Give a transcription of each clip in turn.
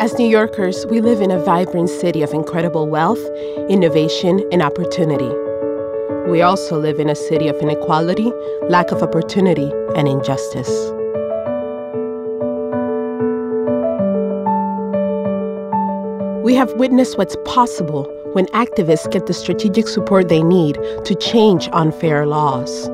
As New Yorkers, we live in a vibrant city of incredible wealth, innovation, and opportunity. We also live in a city of inequality, lack of opportunity, and injustice. We have witnessed what's possible when activists get the strategic support they need to change unfair laws.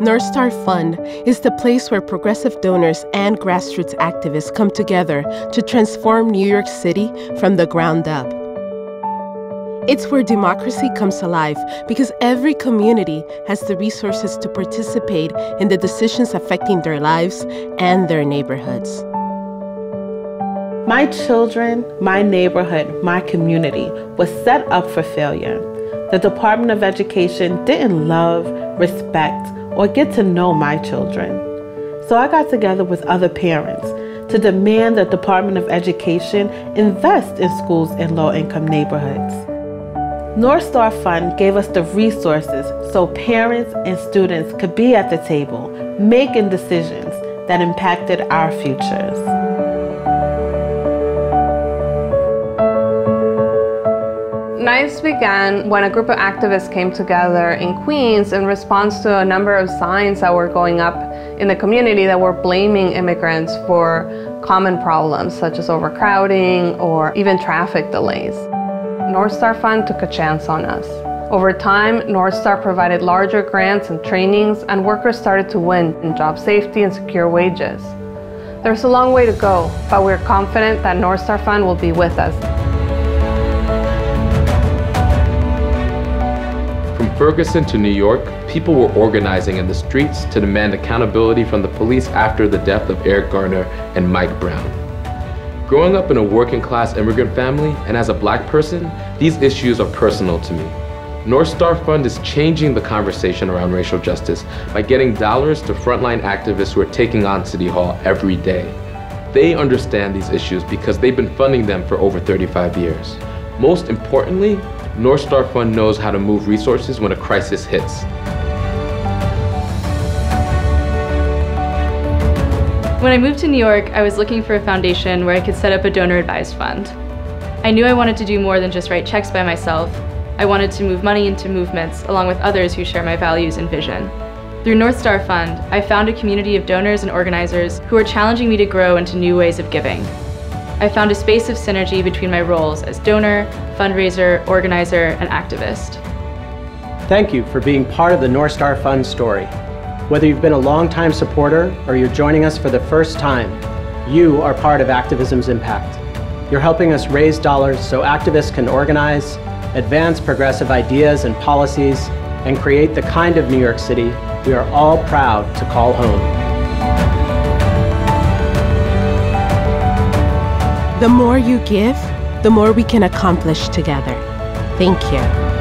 North Star Fund is the place where progressive donors and grassroots activists come together to transform New York City from the ground up. It's where democracy comes alive because every community has the resources to participate in the decisions affecting their lives and their neighborhoods. My children, my neighborhood, my community was set up for failure. The Department of Education didn't love, respect, or get to know my children. So I got together with other parents to demand that the Department of Education invest in schools in low income neighborhoods. North Star Fund gave us the resources so parents and students could be at the table making decisions that impacted our futures. NICE began when a group of activists came together in Queens in response to a number of signs that were going up in the community that were blaming immigrants for common problems such as overcrowding or even traffic delays. North Star Fund took a chance on us. Over time, North Star provided larger grants and trainings, and workers started to win in job safety and secure wages. There's a long way to go, but we're confident that North Star Fund will be with us. Ferguson to New York, people were organizing in the streets to demand accountability from the police after the death of Eric Garner and Mike Brown. Growing up in a working class immigrant family and as a black person, these issues are personal to me. North Star Fund is changing the conversation around racial justice by getting dollars to frontline activists who are taking on City Hall every day. They understand these issues because they've been funding them for over 35 years. Most importantly, North Star Fund knows how to move resources when a crisis hits. When I moved to New York, I was looking for a foundation where I could set up a donor-advised fund. I knew I wanted to do more than just write checks by myself. I wanted to move money into movements along with others who share my values and vision. Through North Star Fund, I found a community of donors and organizers who are challenging me to grow into new ways of giving. I found a space of synergy between my roles as donor, fundraiser, organizer, and activist. Thank you for being part of the North Star Fund story. Whether you've been a long-time supporter or you're joining us for the first time, you are part of activism's impact. You're helping us raise dollars so activists can organize, advance progressive ideas and policies, and create the kind of New York City we are all proud to call home. The more you give, the more we can accomplish together. Thank you.